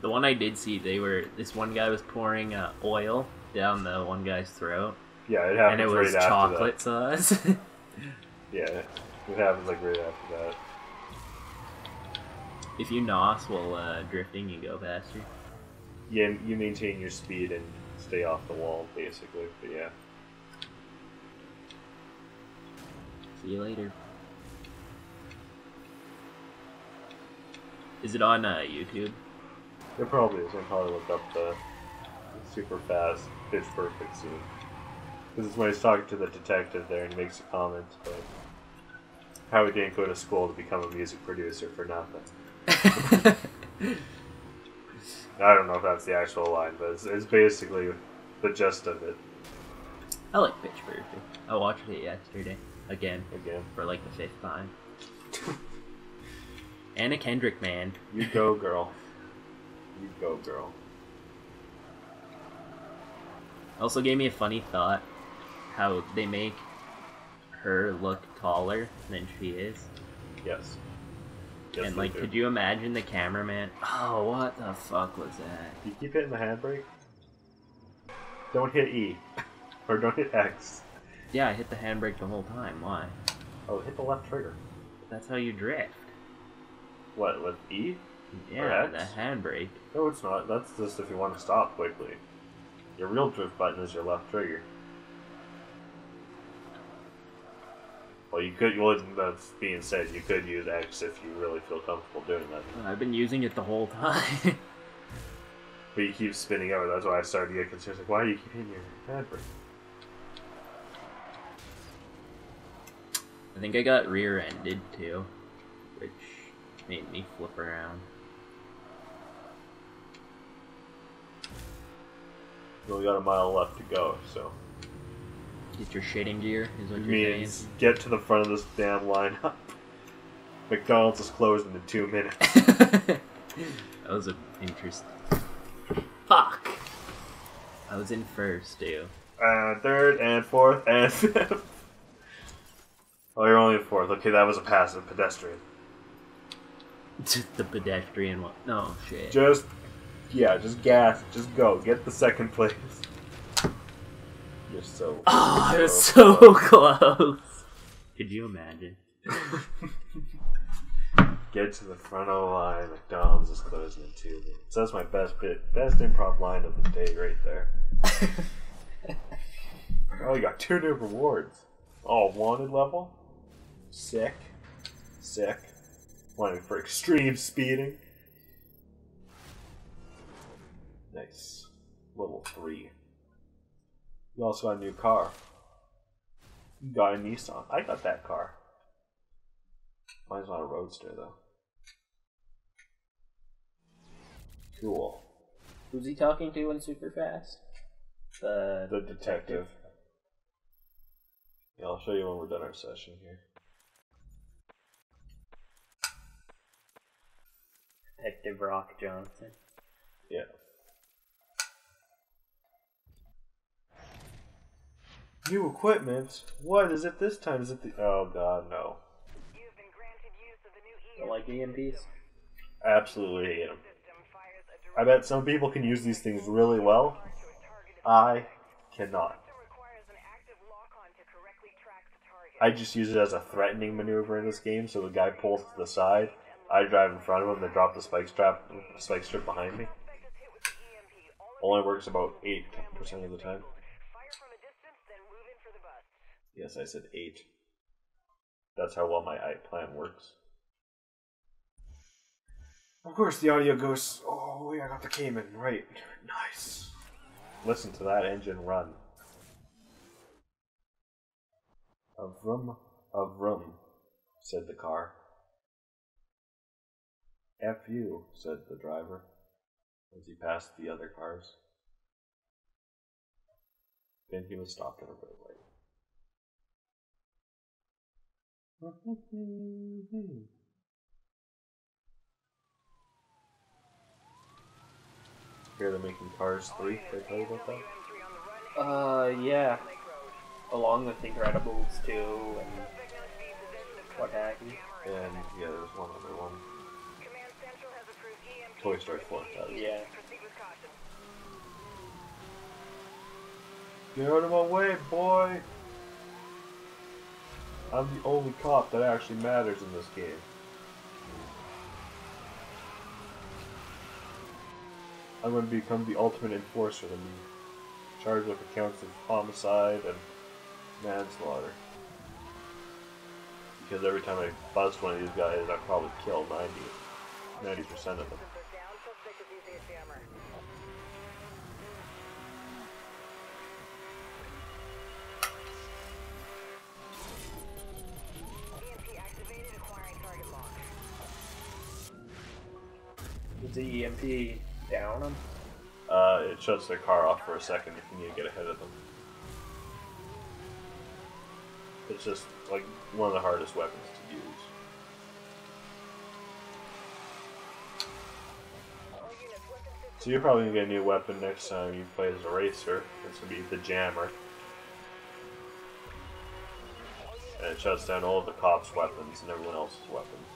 The one I did see, they were this one guy was pouring uh, oil down the one guy's throat, Yeah, it happened. and it was right chocolate sauce. Yeah, it happens like right after that. if you nos while uh, drifting, you go faster. Yeah, you maintain your speed and stay off the wall, basically. But yeah, See you later. Is it on uh, YouTube? It probably is. I'll probably look up the super fast pitch perfect scene. This is when he's talking to the detective there and he makes a comment about how he didn't go to school to become a music producer for nothing. I don't know if that's the actual line, but it's, it's basically the gist of it. I like Pitch Perfect. I watched it yesterday again Again, for like the fifth time. Anna Kendrick, man. you go, girl. You go, girl. Also gave me a funny thought how they make her look taller than she is. Yes. Yes, and like, do. could you imagine the cameraman? Oh, what the fuck was that? You keep hitting the handbrake. Don't hit E. or don't hit X. Yeah, I hit the handbrake the whole time. Why? Oh, hit the left trigger. That's how you drift. What, with E? Yeah, the handbrake. No, it's not. That's just if you want to stop quickly. Your real drift button is your left trigger. Well, you could. Well, that's being said, you could use X if you really feel comfortable doing that. I've been using it the whole time. But you keep spinning over. That's why I started to get concerned. Like, why do you keep hitting your handbrake? I think I got rear-ended too, which made me flip around. We only got a mile left to go, so. Get your shitting gear, is what It you're means get to the front of this damn lineup. McDonald's is closing in two minutes. that was an interesting. Fuck. I was in first, dude. And uh, third, and fourth, and fifth. Oh, you're only in fourth. Okay, that was a passive pedestrian. Just the pedestrian one. No shit. Just, yeah, just gas. Just go. Get the second place. You're so. Oh, I was so close. Could you imagine? Get to the front of the line. McDonald's is closing in two minutes. That's my best bit, best improv line of the day, right there. oh, you got two new rewards. Oh, wanted level. Sick. Sick. Wanted for extreme speeding. Nice. Level three. You also got a new car. You got a Nissan. I got that car. Mine's not a roadster though. Cool. Who's he talking to in super fast? The The detective. Yeah, I'll show you when we're done our session here. Detective Rock Johnson. Yeah. New equipment? What is it this time? Is it the. Oh god, no. You've been granted use of the new I like EMPs. Absolutely hate them. system fires a I bet some people can use these things really well. I cannot. system requires an active lock-on to correctly track the target. I just use it as a threatening maneuver in this game, so the guy pulls to the side, I drive in front of him, they drop the spike strap, spike strip behind me. Suspect is hit with the EMP. Only Only works about 8% of the time. fire from a distance, then move in for the bust. Yes, I said 8. That's how well my I plan works. Of course, the audio goes, oh, yeah, I got the Cayman, right. Nice. Listen to that engine run. A vroom, a vroom, said the car. F you, said the driver, as he passed the other cars. Then he was stopped at a red light. Here they're making Cars 3. Did I tell you about that? Uh, yeah. Along with Incredibles 2 and what have you. And yeah, there's one other one. Command Central has approved EMP Toy Story 4 does. Yeah. Proceed with caution. Get out of my way, boy! I'm the only cop that actually matters in this game. I'm going to become the ultimate enforcer and be charged with the counts of homicide and manslaughter. Because every time I bust one of these guys, I probably kill 90, 90% of them. The EMP down him? Uh, it shuts their car off for a second if you need to get ahead of them. It's just like one of the hardest weapons to use. So you're probably gonna get a new weapon next time you play as a racer. It's gonna be the jammer. And it shuts down all of the cops' weapons and everyone else's weapons.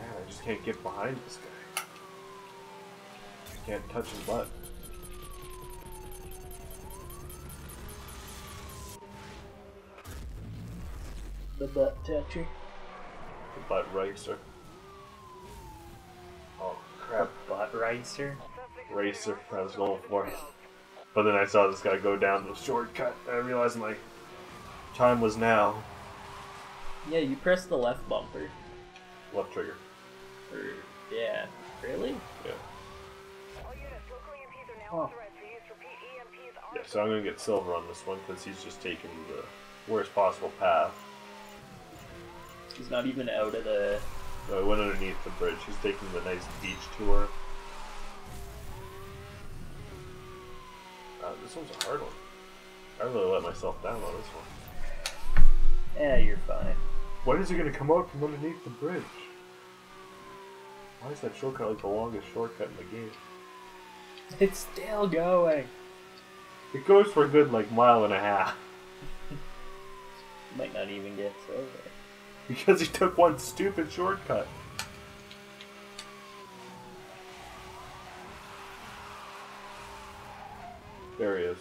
Man, I just can't get behind this guy. I can't touch his butt. The butt toucher. The butt racer. Oh crap. Butt racer. Racer, I was going for it. But then I saw this guy go down the shortcut, and I realized my time was now. Yeah, you press the left bumper. Left trigger. Or, yeah. Really? Yeah. All units, local EMPs are now Oh. authorized for use. Repeat, EMPs are Yeah, so I'm gonna get silver on this one because he's just taking the worst possible path. He's not even out of the. No, I went underneath the bridge. He's taking the nice beach tour. Uh, this one's a hard one. I really let myself down on this one. Yeah, you're fine. When is he gonna come out from underneath the bridge? Why is that shortcut like the longest shortcut in the game? It's still going. It goes for a good like mile and a half. Might not even get silver. Because he took one stupid shortcut. There he is.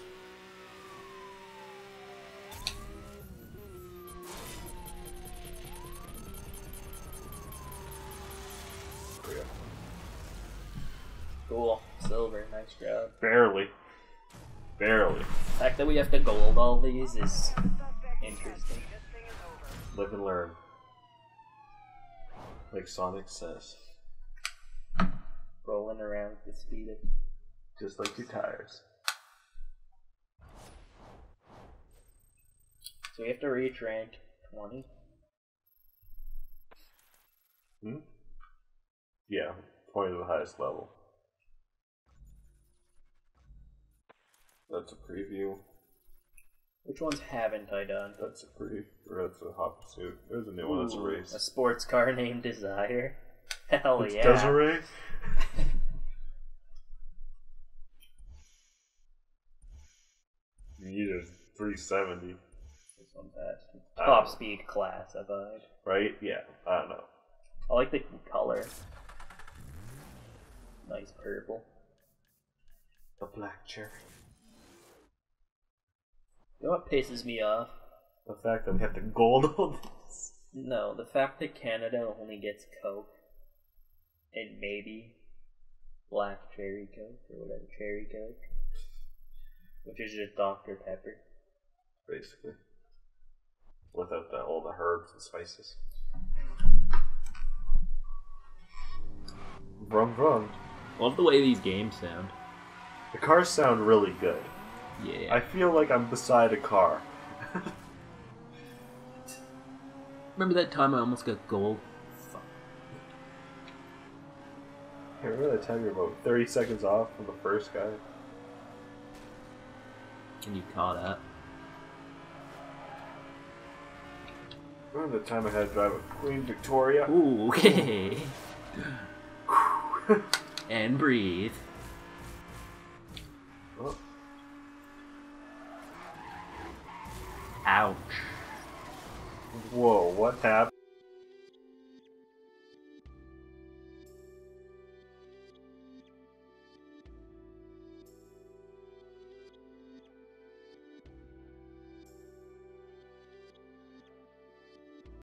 Cool. Silver. Nice job. Barely. Barely. The fact that we have to gold all these is interesting. This thing is over. Live and learn. Like Sonic says. Rolling around at the speed of. Just like your tires. So we have to reach rank 20. Hmm? Yeah, 20 is the highest level. That's a preview. Which ones haven't I done? That's a preview. Or that's a hot pursuit. There's a new one. That's a race. A sports car named Desire. Hell It's yeah. Desiree. you need a 370, This one passed. Uh, Top speed class, I classified. right? Yeah, I don't know. I like the color. Nice purple. The black cherry. You know what pisses me off? The fact that we have to gold all this. No, the fact that Canada only gets Coke and maybe black cherry Coke or whatever cherry Coke, which is just Dr Pepper. basically. Without the, all the herbs and spices. Brum brum. Love the way these games sound. The cars sound really good. Yeah. I feel like I'm beside a car. Remember that time I almost got gold? Fuck. I remember that time you were about 30 seconds off from the first guy? And you caught up. Remember the time I had to drive a Queen Victoria? Ooh, okay. and breathe. Ouch. Whoa, what happened?